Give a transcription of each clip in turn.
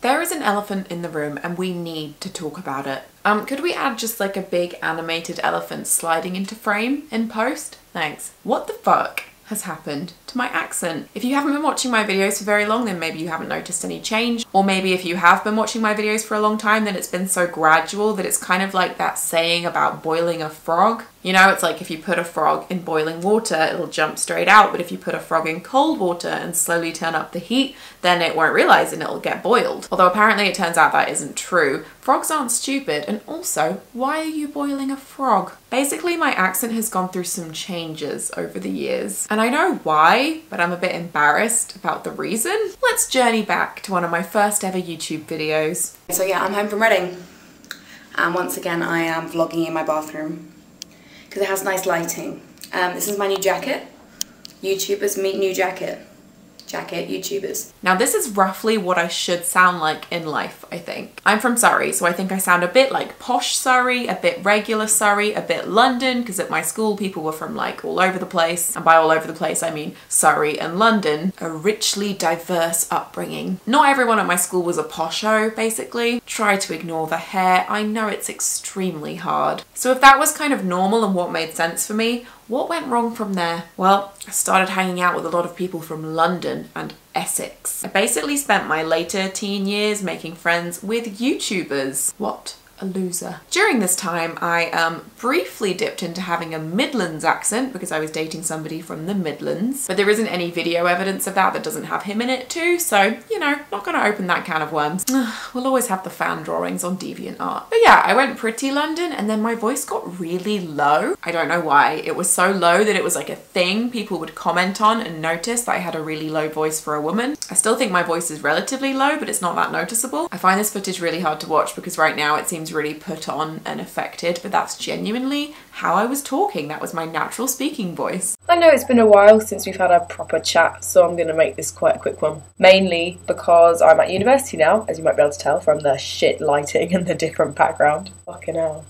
There is an elephant in the room and we need to talk about it. Um, could we add just like a big animated elephant sliding into frame in post? Thanks. What the fuck? Has happened to my accent. If you haven't been watching my videos for very long, then maybe you haven't noticed any change. Or maybe if you have been watching my videos for a long time, then it's been so gradual that it's kind of like that saying about boiling a frog. You know, it's like if you put a frog in boiling water, it'll jump straight out. But if you put a frog in cold water and slowly turn up the heat, then it won't realize and it'll get boiled. Although apparently it turns out that isn't true. Frogs aren't stupid. And also, why are you boiling a frog? Basically, my accent has gone through some changes over the years. And I know why, but I'm a bit embarrassed about the reason. Let's journey back to one of my first ever YouTube videos. So yeah, I'm home from Reading. And once again, I am vlogging in my bathroom because it has nice lighting. Um, this is my new jacket. YouTubers meet new jacket jacket YouTubers. Now this is roughly what I should sound like in life, I think. I'm from Surrey, so I think I sound a bit like posh Surrey, a bit regular Surrey, a bit London, because at my school people were from like all over the place. And by all over the place, I mean Surrey and London. A richly diverse upbringing. Not everyone at my school was a posho, basically. Try to ignore the hair. I know it's extremely hard. So if that was kind of normal and what made sense for me, what went wrong from there? Well, I started hanging out with a lot of people from London and Essex. I basically spent my later teen years making friends with YouTubers. What? A loser. During this time, I um, briefly dipped into having a Midlands accent because I was dating somebody from the Midlands, but there isn't any video evidence of that that doesn't have him in it too, so, you know, not gonna open that can of worms. we'll always have the fan drawings on DeviantArt. But yeah, I went pretty London and then my voice got really low. I don't know why. It was so low that it was like a thing people would comment on and notice that I had a really low voice for a woman. I still think my voice is relatively low, but it's not that noticeable. I find this footage really hard to watch because right now it seems seems really put on and affected, but that's genuinely how I was talking. That was my natural speaking voice. I know it's been a while since we've had a proper chat, so I'm going to make this quite a quick one. Mainly because I'm at university now, as you might be able to tell from the shit lighting and the different background. Fucking hell.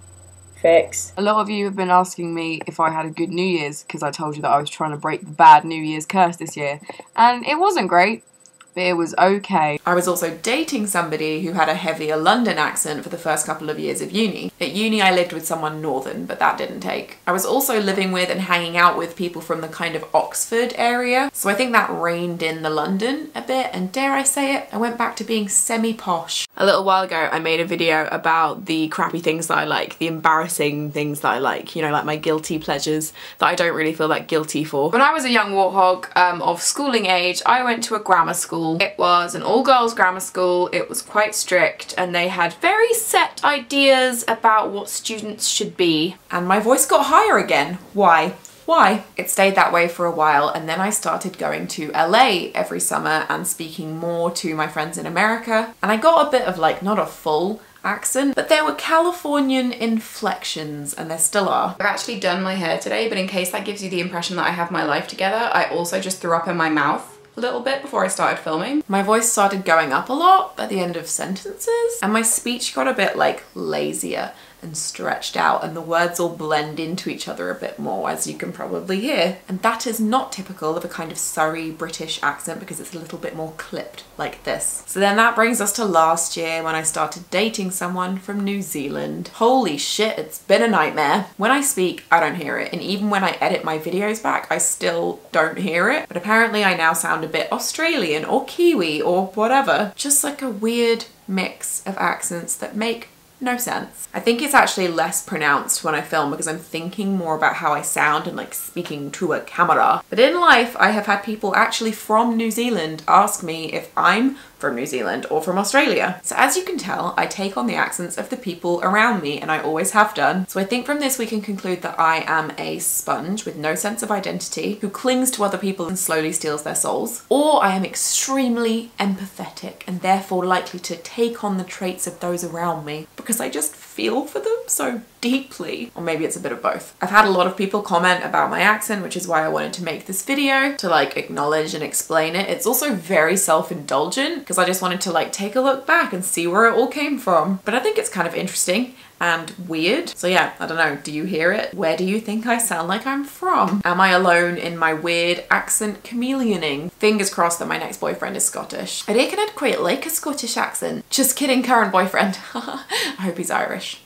Fix. A lot of you have been asking me if I had a good New Year's because I told you that I was trying to break the bad New Year's curse this year, and it wasn't great but it was okay. I was also dating somebody who had a heavier London accent for the first couple of years of uni. At uni I lived with someone northern, but that didn't take. I was also living with and hanging out with people from the kind of Oxford area, so I think that reined in the London a bit, and dare I say it, I went back to being semi-posh. A little while ago I made a video about the crappy things that I like, the embarrassing things that I like, you know, like my guilty pleasures that I don't really feel that guilty for. When I was a young warthog um, of schooling age, I went to a grammar school school. It was an all-girls grammar school. It was quite strict and they had very set ideas about what students should be. And my voice got higher again. Why? Why? It stayed that way for a while and then I started going to LA every summer and speaking more to my friends in America and I got a bit of like, not a full accent, but there were Californian inflections and there still are. I've actually done my hair today, but in case that gives you the impression that I have my life together, I also just threw up in my mouth little bit before I started filming. My voice started going up a lot at the end of sentences and my speech got a bit like lazier and stretched out and the words all blend into each other a bit more as you can probably hear. And that is not typical of a kind of Surrey British accent because it's a little bit more clipped like this. So then that brings us to last year when I started dating someone from New Zealand. Holy shit, it's been a nightmare. When I speak, I don't hear it. And even when I edit my videos back, I still don't hear it. But apparently I now sound a bit Australian or Kiwi or whatever. Just like a weird mix of accents that make no sense. I think it's actually less pronounced when I film because I'm thinking more about how I sound and like speaking to a camera. But in life, I have had people actually from New Zealand ask me if I'm from New Zealand or from Australia. So as you can tell, I take on the accents of the people around me and I always have done. So I think from this we can conclude that I am a sponge with no sense of identity who clings to other people and slowly steals their souls. Or I am extremely empathetic and therefore likely to take on the traits of those around me because I just feel for them. So deeply. Or maybe it's a bit of both. I've had a lot of people comment about my accent, which is why I wanted to make this video to like acknowledge and explain it. It's also very self-indulgent because I just wanted to like take a look back and see where it all came from. But I think it's kind of interesting and weird. So yeah, I don't know, do you hear it? Where do you think I sound like I'm from? Am I alone in my weird accent chameleoning? Fingers crossed that my next boyfriend is Scottish. I reckon I'd quite like a Scottish accent. Just kidding, current boyfriend. I hope he's Irish.